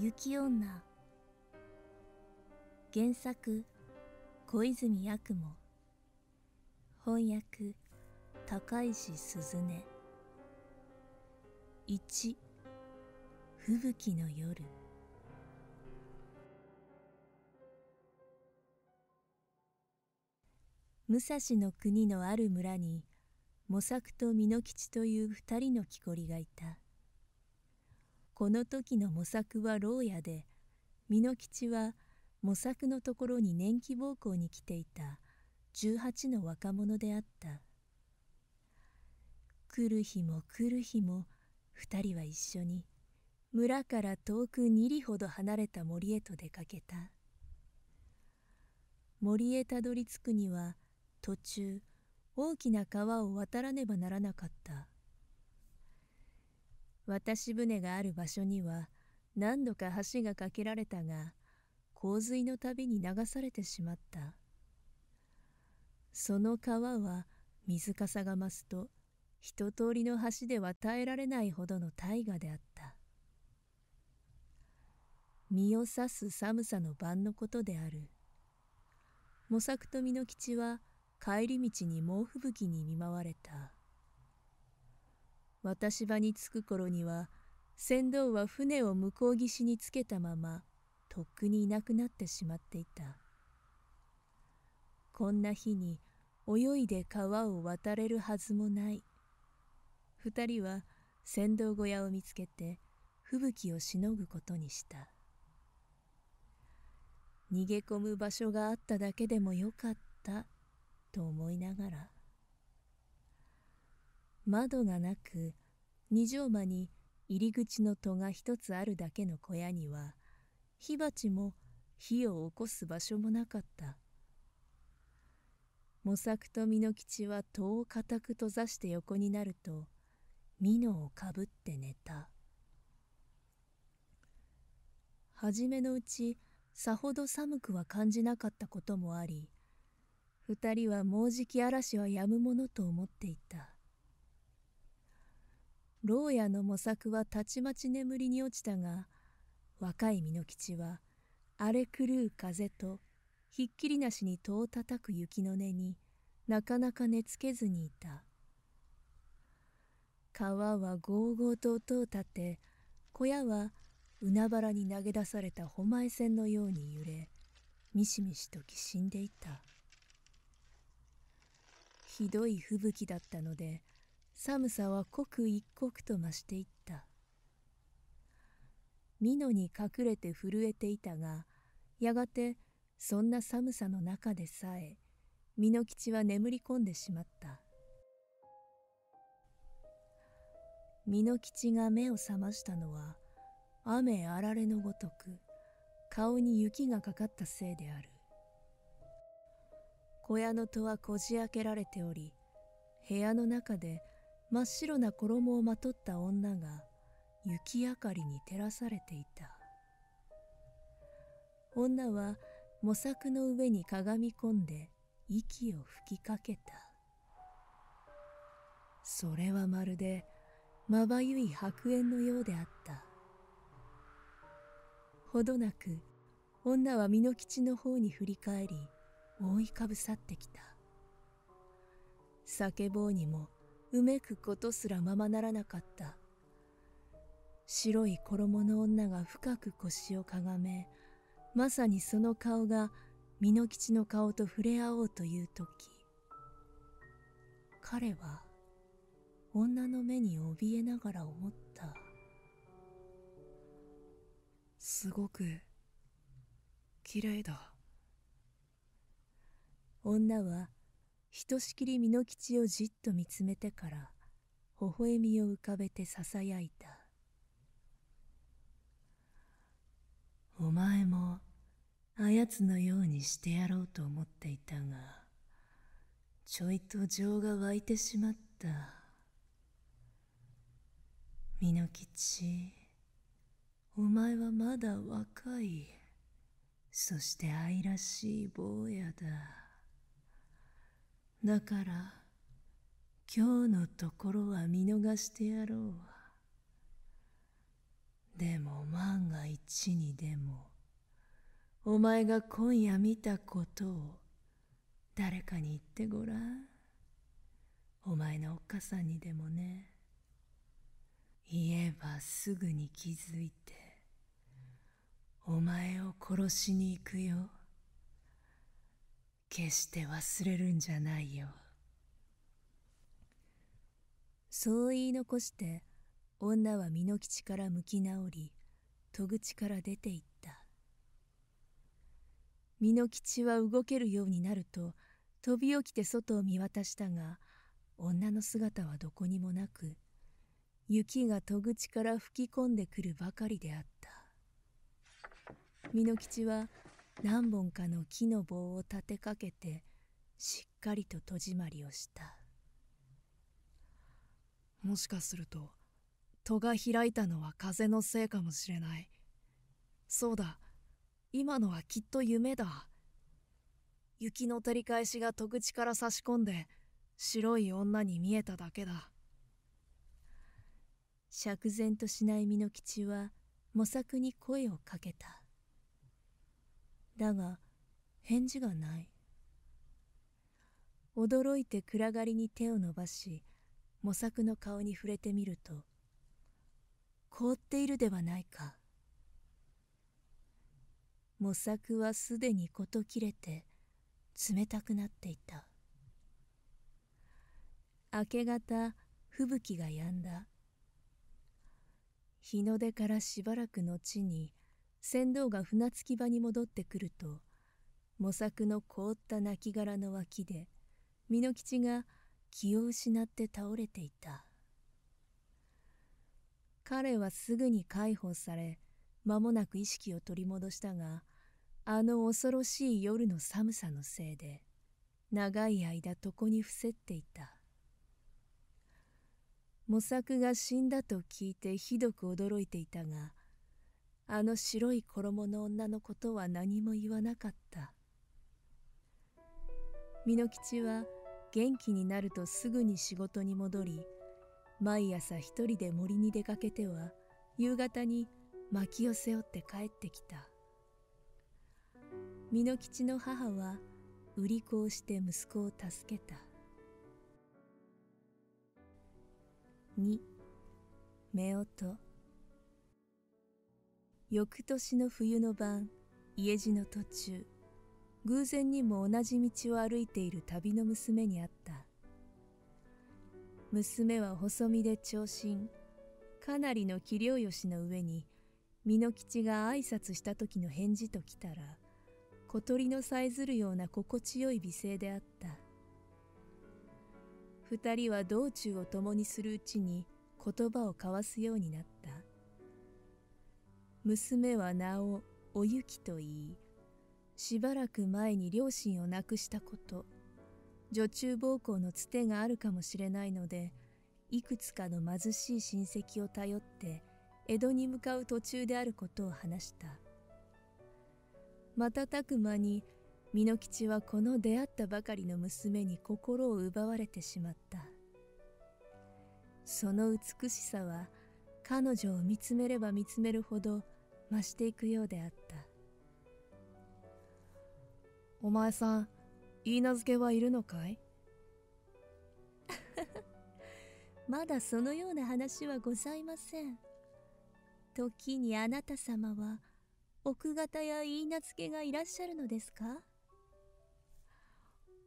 雪女。原作小泉八雲。翻訳高石鈴音。1吹雪の夜。武蔵の国のある村に模索と美濃吉という二人の木こりがいた。この時の模索は牢屋で美濃吉は模索のところに年季奉公に来ていた18の若者であった。来る日も来る日も二人は一緒に村から遠く二里ほど離れた森へと出かけた。森へたどり着くには途中大きな川を渡らねばならなかった。渡し船がある場所には何度か橋が架けられたが洪水のたびに流されてしまった。その川は水かさが増すと一通りの橋では耐えられないほどの大河であった。身を刺す寒さの晩のことである。模索と美濃吉は帰り道に猛吹雪に見舞われた。渡し場に着く頃には船頭は船を向こう岸につけたままとっくにいなくなってしまっていた。こんな日に泳いで川を渡れるはずもない。二人は船頭小屋を見つけて吹雪をしのぐことにした。逃げ込む場所があっただけでもよかったと思いながら。窓がなく二畳間に入り口の戸が一つあるだけの小屋には火鉢も火を起こす場所もなかった。模索と美濃吉は戸を固く閉ざして横になると美濃をかぶって寝た。初めのうちさほど寒くは感じなかったこともあり二人はもうじき嵐はやむものと思っていた。牢屋の模索はたちまち眠りに落ちたが若い美濃吉は荒れ狂う風とひっきりなしに戸をたたく雪の音になかなか寝つけずにいた。川はゴーゴーと音を立て小屋は海原に投げ出された誉前線のように揺れみしみしときしんでいた。ひどい吹雪だったので寒さは刻一刻と増していった。美濃に隠れて震えていたがやがてそんな寒さの中でさえ美濃吉は眠り込んでしまった。美濃吉が目を覚ましたのは雨あられのごとく顔に雪がかかったせいである。小屋の戸はこじ開けられており部屋の中で真っ白な衣をまとった女が雪明かりに照らされていた。女は模索の上にかがみ込んで息を吹きかけた。それはまるでまばゆい白煙のようであった。ほどなく女は美濃吉の方に振り返り覆いかぶさってきた。叫ぼうにもうめくことすらままならなかった。白い衣の女が深く腰をかがめまさにその顔が美濃吉の顔と触れ合おうという時彼は女の目に怯えながら思った。すごく綺麗だ。女はひとしきり美濃吉をじっと見つめてから微笑みを浮かべてささやいたお前もあやつのようにしてやろうと思っていたがちょいと情が湧いてしまった。美濃吉お前はまだ若い。そして愛らしい坊やだ。だから今日のところは見逃してやろうわ。でも万が一にでもお前が今夜見たことを誰かに言ってごらん。お前のおっかさんにでもね。言えばすぐに気づいてお前を殺しに行くよ。決して忘れるんじゃないよ。そう言い残して女は美濃吉から向き直り戸口から出て行った。美濃吉は動けるようになると飛び起きて外を見渡したが女の姿はどこにもなく雪が戸口から吹き込んでくるばかりであった。美濃吉は何本かの木の棒を立てかけてしっかりと戸締まりをした。もしかすると戸が開いたのは風のせいかもしれない。そうだ。今のはきっと夢だ。雪の照り返しが戸口から差し込んで白い女に見えただけだ。釈然としない美濃吉は模索に声をかけただが返事がない。驚いて暗がりに手を伸ばし模索の顔に触れてみると凍っているではないか。模索はすでに事切れて冷たくなっていた。明け方吹雪が止んだ。日の出からしばらく後に船頭が船着き場に戻ってくると模索の凍った亡骸の脇で美濃吉が気を失って倒れていた。彼はすぐに解放され間もなく意識を取り戻したがあの恐ろしい夜の寒さのせいで長い間床に伏せっていた。模索が死んだと聞いてひどく驚いていたがあの白い衣の女のことは何も言わなかった。美濃吉は元気になるとすぐに仕事に戻り毎朝一人で森に出かけては夕方に薪を背負って帰ってきた。美濃吉の母は売り子をして息子を助けた。2夫婦。翌年の冬の晩家路の途中偶然にも同じ道を歩いている旅の娘に会った。娘は細身で長身かなりの器量よしの上に美濃吉が挨拶した時の返事ときたら小鳥のさえずるような心地よい美声であった。二人は道中を共にするうちに言葉を交わすようになった。娘は名をおゆきと言いしばらく前に両親を亡くしたこと。女中奉公のつてがあるかもしれないのでいくつかの貧しい親戚を頼って江戸に向かう途中であることを話した。瞬く間に美濃吉はこの出会ったばかりの娘に心を奪われてしまった。その美しさは彼女を見つめれば見つめるほど増していくようであった。お前さん言い名付けはいるのかい？まだそのような話はございません。時にあなた様は奥方や言い名付けがいらっしゃるのですか？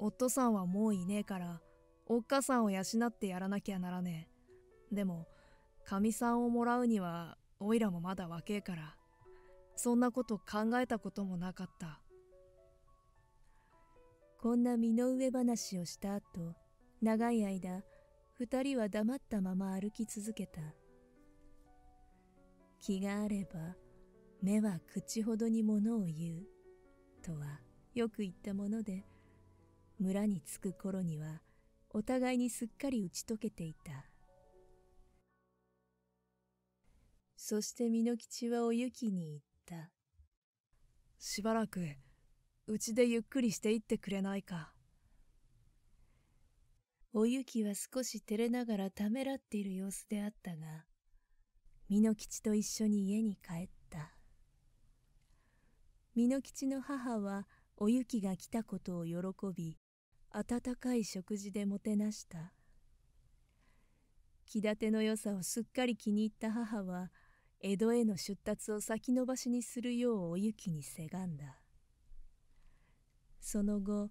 夫さんはもういねえからおっかさんを養ってやらなきゃならねえ。でもかみさんをもらうにはおいらもまだ若えからそんなこと考えたこともなかった。こんな身の上話をした後長い間二人は黙ったまま歩き続けた。気があれば目は口ほどにものを言うとはよく言ったもので村に着く頃にはお互いにすっかり打ち解けていた。そして美濃吉はおゆきに言った。しばらくうちでゆっくりしていってくれないか。おゆきは少し照れながらためらっている様子であったが、美濃吉と一緒に家に帰った美濃吉の母はお雪が来たことを喜び温かい食事でもてなした気立ての良さをすっかり気に入った母は江戸への出立を先延ばしにするようお雪にせがんだ。その後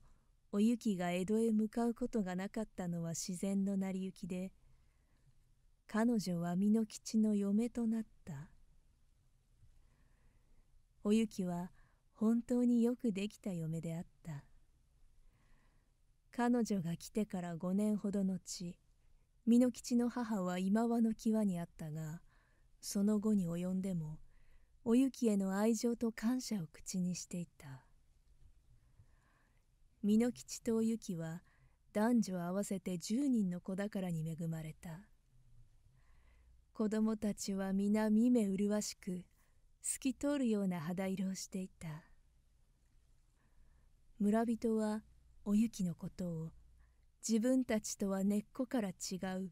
お雪が江戸へ向かうことがなかったのは自然の成り行きで彼女は美濃吉の嫁となった。お雪は本当によくできた嫁であった。彼女が来てから5年ほど後美濃吉の母は今和の際にあったがその後に及んでもお雪への愛情と感謝を口にしていた。美濃吉とお雪は男女合わせて10人の子宝に恵まれた。子供たちは皆見目麗しく透き通るような肌色をしていた。村人はお雪のことを自分たちとは根っこから違う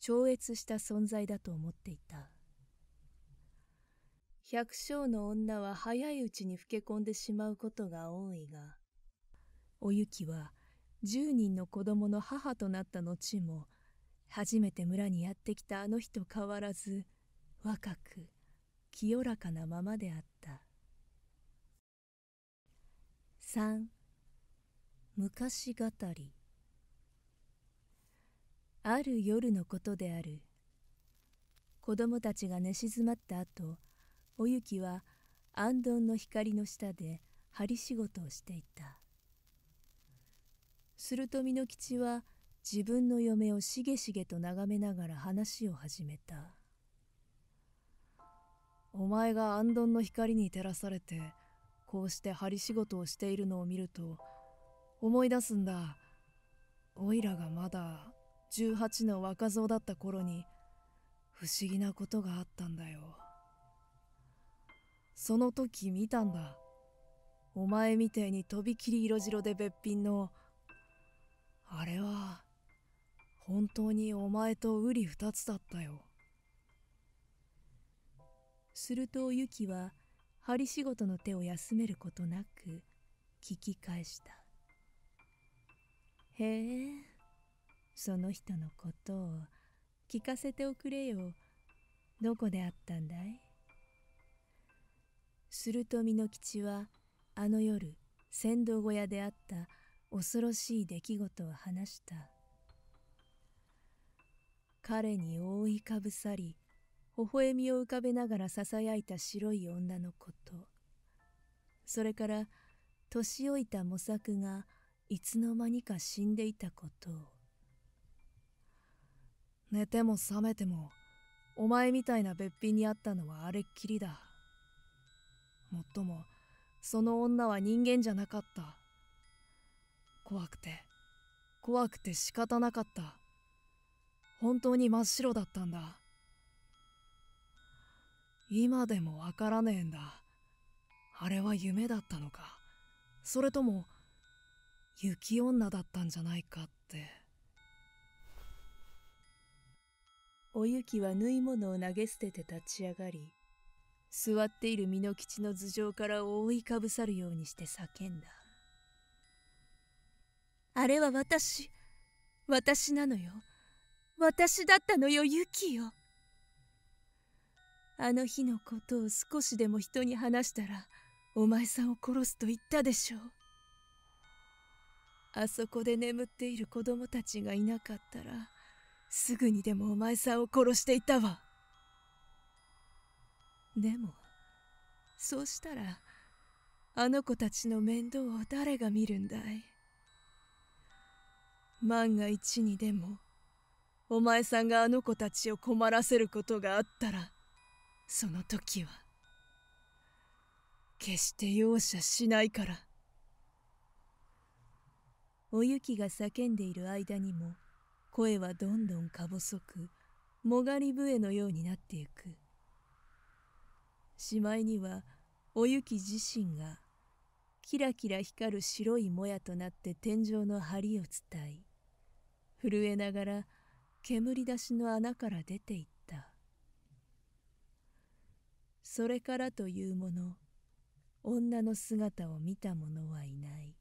超越した存在だと思っていた。百姓の女は早いうちに老け込んでしまうことが多いがお雪は10人の子供の母となった後も初めて村にやってきたあの日と変わらず若く清らかなままであった。3昔語り。ある夜のことである。子供たちが寝静まった後おゆきは安どんの光の下で針仕事をしていた。すると美濃吉は自分の嫁をしげしげと眺めながら話を始めた。お前が安どんの光に照らされてこうして針仕事をしているのを見ると思い出すんだ。おいらがまだ18の若造だった頃に不思議なことがあったんだよ。その時見たんだ。お前みてえにとびきり色白でべっぴんの。あれは本当にお前と瓜二つだったよ。するとおゆきは針仕事の手を休めることなく聞き返した。へえその人のことを聞かせておくれよ。どこであったんだい？すると美濃吉はあの夜船頭小屋であった恐ろしい出来事を話した。彼に覆いかぶさり微笑みを浮かべながらささやいた白い女のことそれから年老いた模索がいつの間にか死んでいたことを。寝ても覚めてもお前みたいなべっぴんにあったのはあれっきりだ。もっともその女は人間じゃなかった。怖くて怖くて仕方なかった。本当に真っ白だったんだ。今でもわからねえんだ。あれは夢だったのか。それとも雪女だったんじゃないかって。お雪は縫い物を投げ捨てて立ち上がり座っている美濃吉の頭上から覆いかぶさるようにして叫んだ。あれは私私なのよ。私だったのよ雪よ。あの日のことを少しでも人に話したらお前さんを殺すと言ったでしょう。あそこで眠っている子供たちがいなかったらすぐにでもお前さんを殺していたわ。でもそうしたらあの子たちの面倒を誰が見るんだい？万が一にでもお前さんがあの子たちを困らせることがあったらその時は決して容赦しないから。お雪が叫んでいる間にも声はどんどんか細くもがり笛のようになってゆくしまいにはおゆき自身がキラキラ光る白いもやとなって天井の梁を伝い震えながら煙出しの穴から出ていった。それからというもの女の姿を見た者はいない。